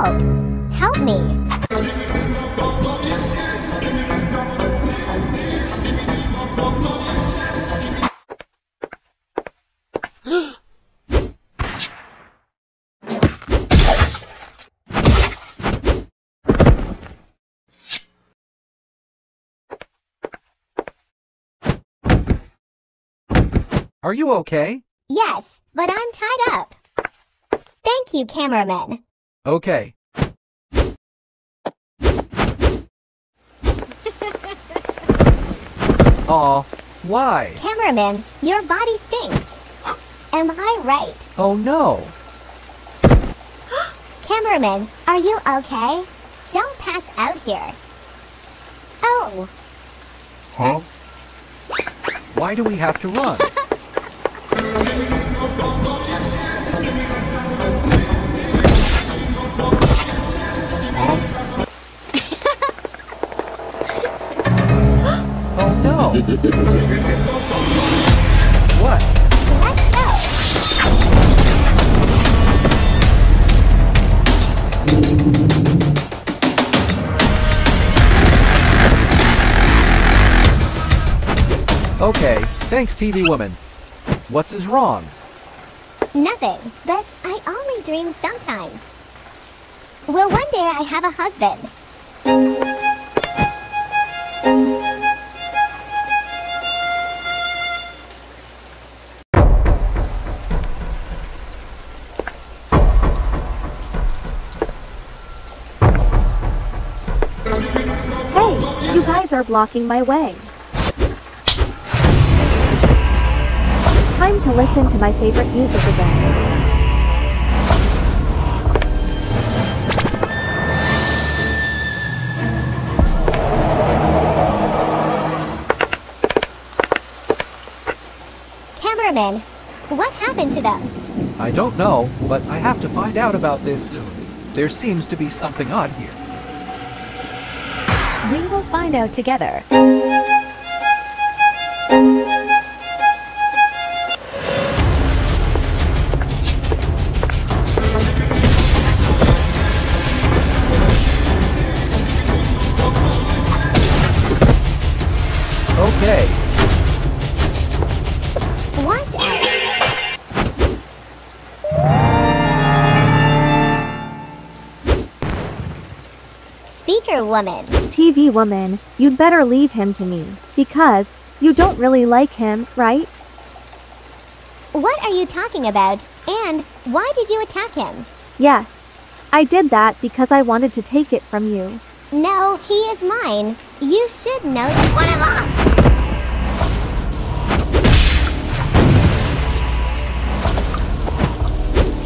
help. Help me. Are you okay? Yes, but I'm tied up. Thank you, cameraman. Okay. Aw, why? Cameraman, your body stinks. Am I right? Oh no. Cameraman, are you okay? Don't pass out here. Oh, Huh? Why do we have to run? What? Okay, thanks TV woman. What's is wrong? Nothing, but I only dream sometimes. Will one day I have a husband? Are blocking my way. Time to listen to my favorite music again. Cameraman, what happened to them? I don't know, but I have to find out about this soon. There seems to be something odd here. We will find out together. Okay, Watch out. Speaker woman. TV woman, you'd better leave him to me. Because, you don't really like him, right? What are you talking about? And why did you attack him? Yes. I did that because I wanted to take it from you. No, he is mine. You should know that one of us.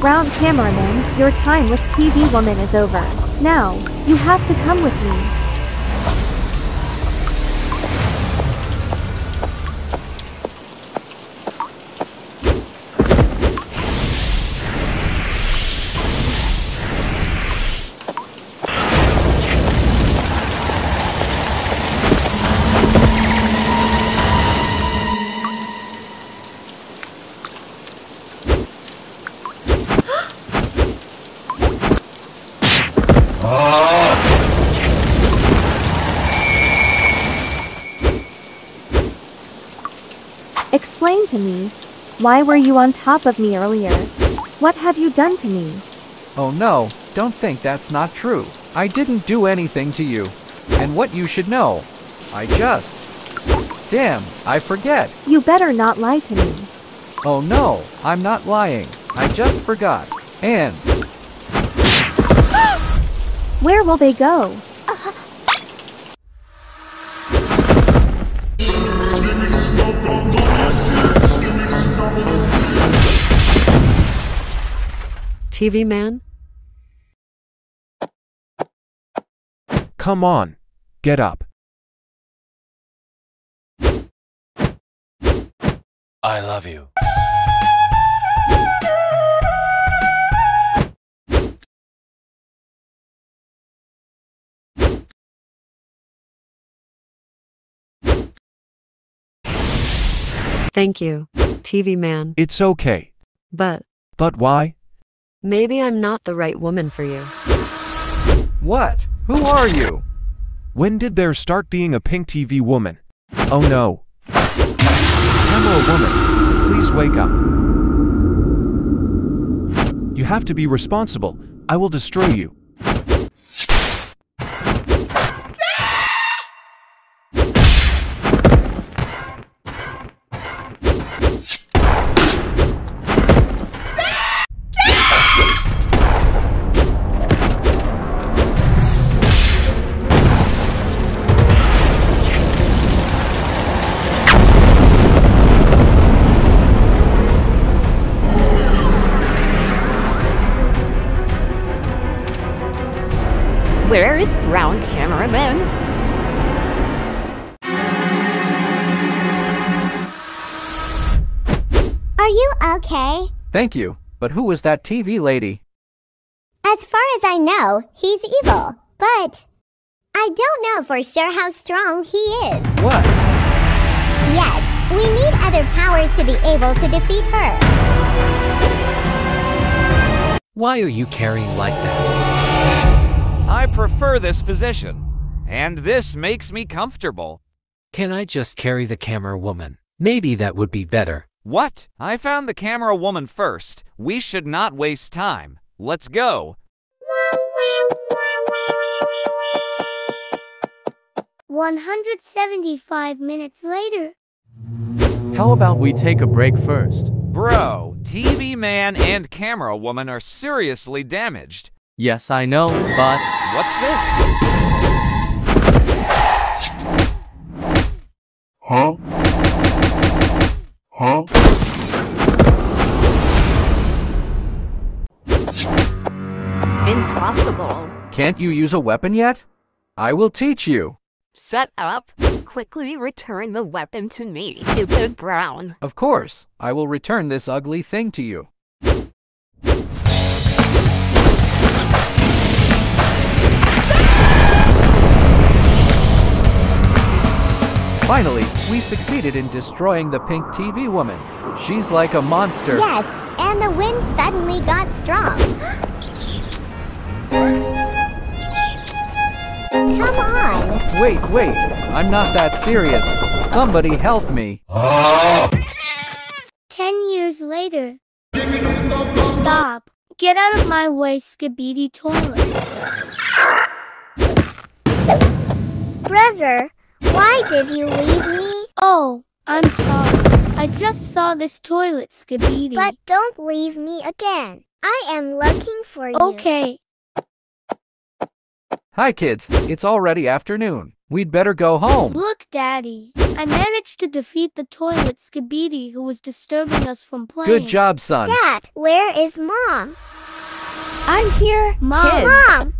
Brown cameraman, your time with TV woman is over. Now, you have to come with me. Explain to me. Why were you on top of me earlier? What have you done to me? Oh no, don't think that's not true. I didn't do anything to you. And what you should know, I just. Damn, I forget. You better not lie to me. Oh no, I'm not lying. I just forgot. And Where will they go? TV man? Come on. Get up. I love you. Thank you, TV man. It's okay. But But why? maybe I'm not the right woman for you. What? Who are you? When did there start being a pink TV woman? Oh no. Camera woman, please wake up. You have to be responsible. I will destroy you. Where is Brown Cameraman? Are you okay? Thank you. But who was that TV lady? As far as I know, he's evil. But I don't know for sure how strong he is. What? Yes, we need other powers to be able to defeat her. Why are you carrying like that? I prefer this position, and this makes me comfortable. Can I just carry the camera woman? Maybe that would be better. What? I found the camera woman first. We should not waste time. Let's go. One hundred seventy-five minutes later. How about we take a break first? Bro, TV man and camera woman are seriously damaged. Yes, I know, but What's this? Huh? Huh? Impossible. Can't you use a weapon yet? I will teach you. Shut up. Quickly return the weapon to me, stupid Brown. Of course, I will return this ugly thing to you. Finally, we succeeded in destroying the pink TV woman. She's like a monster. Yes, and the wind suddenly got strong. Come on. Wait, wait, I'm not that serious. Somebody help me. Ten years later. Stop. Get out of my way, Skibidi toilet. Brother, why did you leave me? Oh, I'm sorry. I just saw this toilet, Skibidi. But don't leave me again. I am looking for you. Okay. Hi, kids. It's already afternoon. We'd better go home. Look, Daddy. I managed to defeat the toilet Skibidi who was disturbing us from playing. Good job, son. Dad, where is mom? I'm here, Mom. kid. Mom,